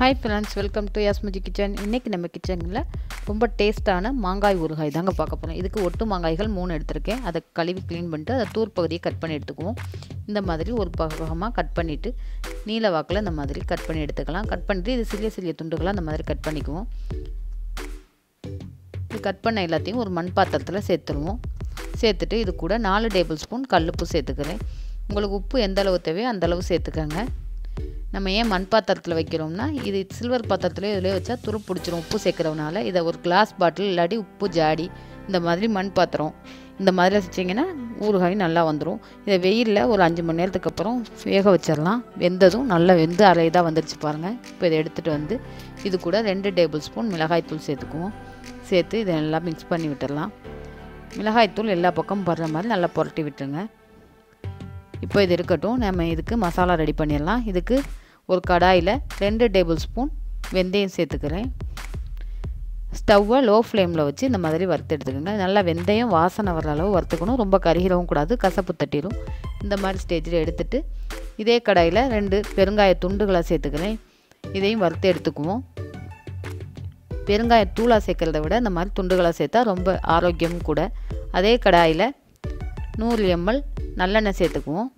Hi friends welcome to யாஸ்மஜி kitchen இன்றைக்கி நம்ம கிச்சனில் ரொம்ப டேஸ்ட்டான மாங்காய் ஊறுகாய் தாங்க பார்க்க போகிறோம் இதுக்கு ஒட்டு மாங்காய்கள் மூணு எடுத்திருக்கேன். அதை கழுவி க்ளீன் பண்ணிட்டு அதை தூர் பகுதியை கட் பண்ணி எடுத்துக்குவோம். இந்த மாதிரி ஒரு பகமாக கட் பண்ணிவிட்டு நீல வாக்கில் இந்த மாதிரி கட் பண்ணி எடுத்துக்கலாம். கட் பண்ணிட்டு இது சிறிய சிறிய துண்டுகளாக அந்த மாதிரி கட் பண்ணிக்குவோம். இது கட் பண்ண எல்லாத்தையும் ஒரு மண் பாத்திரத்தில் சேர்த்துருவோம். சேர்த்துட்டு இது கூட நாலு டேபிள் ஸ்பூன் கல்லுப்பு சேர்த்துக்கிறேன். உங்களுக்கு உப்பு எந்த அளவு தேவையோ அந்த அளவு சேர்த்துக்கோங்க. நம்ம ஏன் மண் பாத்திரத்தில் வைக்கிறோம்னா இது சில்வர் பாத்திரத்துலேயே இதிலே வச்சா துரு பிடிச்சிரும் உப்பு சேர்க்குறதுனால. இதை ஒரு கிளாஸ் பாட்டில் இல்லாட்டி உப்பு ஜாடி இந்த மாதிரி மண் பாத்திரம் இந்த மாதிரி வச்சிங்கன்னா ஊறுகாய் நல்லா வந்துடும் இதை வெயிலில் ஒரு அஞ்சு மணி நேரத்துக்கு அப்புறம் வேக வச்சிடலாம். வெந்ததும் நல்லா வெந்து அரைதாக வந்துருச்சு பாருங்கள் இப்போ இதை எடுத்துகிட்டு வந்து இது கூட ரெண்டு டேபிள் ஸ்பூன் மிளகாய்த்தூள் சேர்த்துக்குவோம். சேர்த்து இதை நல்லா மிக்ஸ் பண்ணி விட்டுடலாம். மிளகாய்த்தூள் எல்லா பக்கமும் படுற மாதிரி நல்லா புரட்டி விட்டுருங்க. இப்போ இது இருக்கட்டும். நம்ம இதுக்கு மசாலா ரெடி பண்ணிடலாம். இதுக்கு ஒரு கடாயில் ரெண்டு டேபிள் ஸ்பூன் வெந்தயம் சேர்த்துக்கிறேன். ஸ்டவ்வை லோ ஃப்ளேமில் வச்சு இந்த மாதிரி வறுத்து எடுத்துக்கோங்க. நல்லா வெந்தயம் வாசனை வர அளவு வறுத்துக்கணும். ரொம்ப கருகிடவும் கூடாது. கசப்பு தட்டிடும். இந்த மாதிரி ஸ்டேஜில் எடுத்துட்டு இதே கடாயில் ரெண்டு பெருங்காய துண்டுகளை சேர்த்துக்கிறேன். இதையும் வறுத்து எடுத்துக்குவோம். பெருங்காய தூளாக சேர்க்குறத விட இந்த மாதிரி துண்டுகளை சேர்த்தா ரொம்ப ஆரோக்கியமும் கூட. அதே கடாயில் நூறு எம்எல் நல்லெண்ணெய் சேர்த்துக்குவோம்.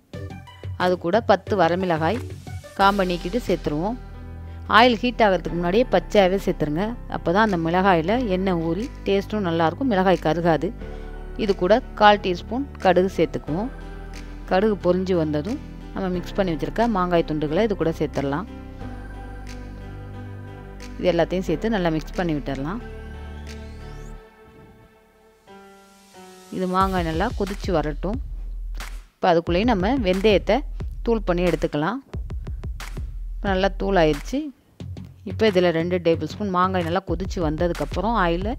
அது கூட பத்து வரமிளகாய் காம்பை நீக்கிட்டு சேர்த்துருவோம். ஆயில் ஹீட் ஆகிறதுக்கு முன்னாடியே பச்சையாகவே சேர்த்துருங்க. அப்போ தான் அந்த மிளகாயில் எண்ணெய் ஊறி டேஸ்ட்டும் நல்லாயிருக்கும். மிளகாய் கருகாது. இது கூட கால் டீஸ்பூன் கடுகு சேர்த்துக்குவோம். கடுகு பொரிஞ்சு வந்ததும் நம்ம மிக்ஸ் பண்ணி வச்சுருக்க மாங்காய் துண்டுகளை இது கூட சேர்த்துடலாம். இது எல்லாத்தையும் சேர்த்து நல்லா மிக்ஸ் பண்ணி விட்டுடலாம். இது மாங்காய் நல்லா கொதித்து வரட்டும். இப்போ அதுக்குள்ளேயும் நம்ம வெந்தயத்தை தூள் பண்ணி எடுத்துக்கலாம். நல்லா தூள் ஆயிடுச்சு. இப்போ இதில் ரெண்டு டேபிள் ஸ்பூன் மாங்காய் நல்லா கொதித்து வந்ததுக்கப்புறம் ஆயிலில்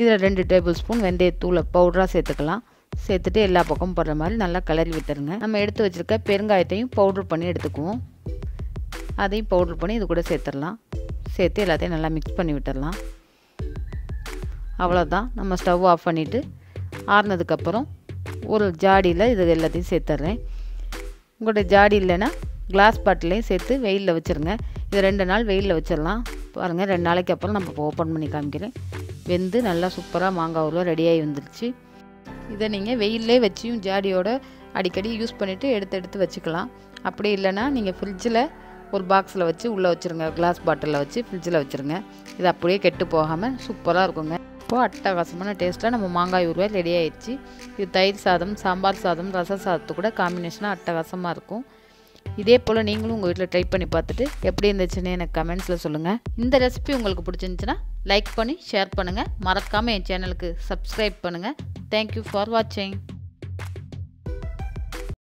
இதில் ரெண்டு டேபிள் ஸ்பூன் வெந்தயத்தூளை பவுடராக சேர்த்துக்கலாம். சேர்த்துட்டு எல்லா பக்கமும் போடுற மாதிரி நல்லா கிளறி விட்டுருங்க. நம்ம எடுத்து வச்சுருக்க பெருங்காயத்தையும் பவுட்ரு பண்ணி எடுத்துக்குவோம். அதையும் பவுட்ரு பண்ணி இது கூட சேர்த்துடலாம். சேர்த்து எல்லாத்தையும் நல்லா மிக்ஸ் பண்ணி விட்டுடலாம். அவ்வளோதான் நம்ம ஸ்டவ் ஆஃப் பண்ணிவிட்டு ஆறுனதுக்கப்புறம் ஒரு ஜாடியில் இது எல்லாத்தையும் சேர்த்துட்றேன். உங்கள்கிட்ட ஜாடி இல்லைன்னா கிளாஸ் பாட்டிலையும் சேர்த்து வெயிலில் வச்சுருங்க. இது ரெண்டு நாள் வெயிலில் வச்சிடலாம் பாருங்கள் ரெண்டு நாளைக்கு அப்புறம் நம்ம ஓப்பன் பண்ணி காமிக்கிறேன். வெந்து நல்லா சூப்பராக மாங்காய் ஊறுகாய் ரெடியாகி வந்துருச்சு. இதை நீங்கள் வெயிலே வச்சியும் ஜாடியோட அடிக்கடி யூஸ் பண்ணிவிட்டு எடுத்து எடுத்து வச்சுக்கலாம். அப்படி இல்லைன்னா நீங்கள் ஃப்ரிட்ஜில் ஒரு பாக்ஸில் வச்சு உள்ளே வச்சுருங்க. கிளாஸ் பாட்டிலில் வச்சு ஃப்ரிட்ஜில் வச்சுருங்க. இது அப்படியே கெட்டு போகாமல் சூப்பராக இருக்குங்க. இப்போது அட்டகாசமான டேஸ்ட்டில் நம்ம மாங்காய் ஊறுகாய் ரெடி ஆயிடுச்சு. இது தயிர் சாதம் சாம்பார் சாதம் ரச சாதத்து கூட காம்பினேஷனாக அட்டகாசமாக இருக்கும். இதே போல் நீங்களும் உங்கள் வீட்டில் ட்ரை பண்ணி பார்த்துட்டு எப்படி இருந்துச்சுன்னு எனக்கு கமெண்ட்ஸில் சொல்லுங்கள் இந்த ரெசிபி உங்களுக்கு பிடிச்சிருந்துச்சுன்னா லைக் பண்ணி ஷேர் பண்ணுங்கள் மறக்காமல் என் சேனலுக்கு சப்ஸ்கிரைப் பண்ணுங்கள் தேங்க்யூ ஃபார் வாட்சிங்